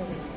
moving.